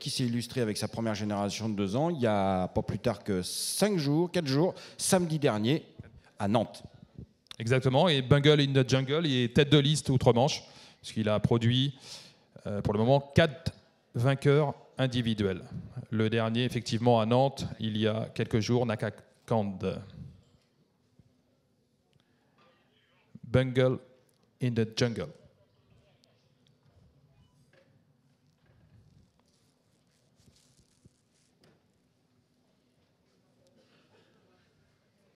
Qui s'est illustré avec sa première génération de deux ans, il y a pas plus tard que cinq jours, quatre jours, samedi dernier, à Nantes. Exactement, et Bungle in the Jungle, il est tête de liste outre-Manche, puisqu'il a produit euh, pour le moment quatre vainqueurs individuels. Le dernier, effectivement, à Nantes, il y a quelques jours, Nakakand. Bungle in the Jungle.